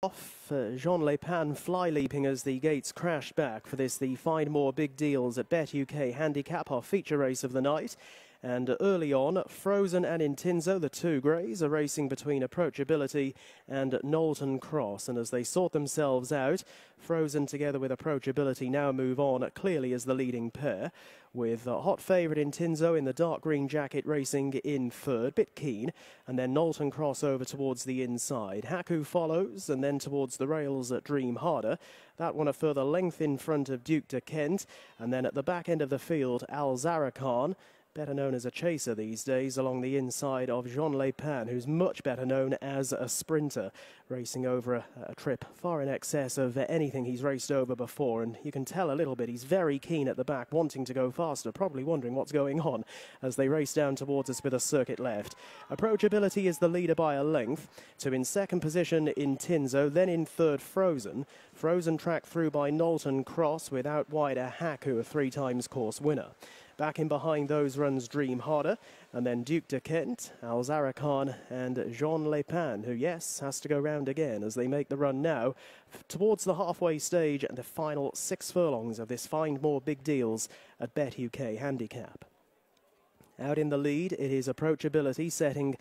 Off uh, Jean Lepan fly leaping as the gates crash back for this, the Find More Big Deals at Bet UK Handicap, our feature race of the night. And early on, Frozen and Intinso, the two greys, are racing between Approachability and Knowlton Cross. And as they sort themselves out, Frozen together with Approachability now move on clearly as the leading pair. With a hot favourite Intinso in the dark green jacket racing in third, bit keen, and then Knowlton Cross over towards the inside. Haku follows, and then towards the rails at Dream Harder. That one a further length in front of Duke de Kent, and then at the back end of the field, Al Zarakan better known as a chaser these days, along the inside of Jean Lepan, who's much better known as a sprinter, racing over a, a, trip far in excess of anything he's raced over before. And you can tell a little bit he's very keen at the back, wanting to go faster, probably wondering what's going on as they race down towards us with a circuit left. Approachability is the leader by a length, to in second position Intinso, then in third Frozen. Frozen tracked through by Knowlton Cross without wider Hack, who a three times course winner. Back in behind those runs Dream Harder, and then Duke de Kent, Al Zarakan, and Jean Lepan, who, yes, has to go round again as they make the run now towards the halfway stage and the final six furlongs of this Find More Big Deals at Bet UK Handicap. Out in the lead, it is approachability setting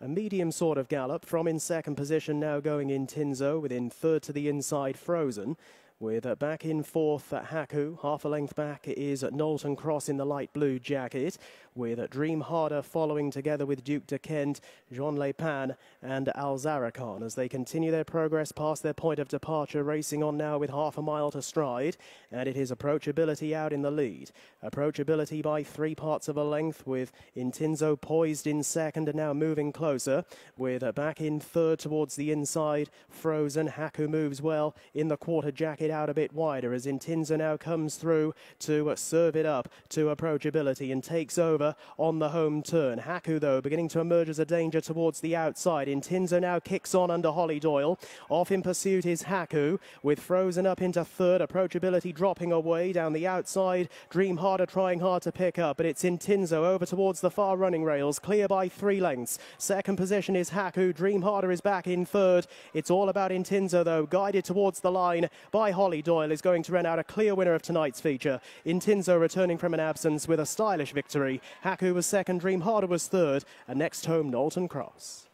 a medium sort of gallop from in second position now going Intinso within third to the inside Frozen with back in fourth Haku. Half a length back is Knowlton Cross in the light blue jacket, with Dream Harder following together with Duke de Kent, Jean Le Lepan, and Al Zarakan as they continue their progress past their point of departure, racing on now with half a mile to stride. And it is approachability out in the lead. Approachability by three parts of a length, with Intinso poised in second and now moving closer, with back in third towards the inside. Frozen. Haku moves well in the quarter jacket it out a bit wider as Intinso now comes through to serve it up to approachability and takes over on the home turn. Haku, though, beginning to emerge as a danger towards the outside. Intinso now kicks on under Hollie Doyle. Off in pursuit is Haku, with Frozen up into third. Approachability dropping away down the outside. Dream Harder trying hard to pick up, but it's Intinso over towards the far running rails, clear by three lengths. Second position is Haku. Dream Harder is back in third. It's all about Intinso, though, guided towards the line by Hollie Doyle is going to run out a clear winner of tonight's feature. Intinso returning from an absence with a stylish victory. Haku was second, Dream Harder was third, and next home Knowlton Cross.